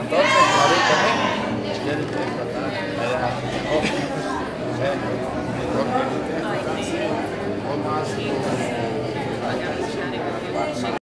entonces, ahorita mismo,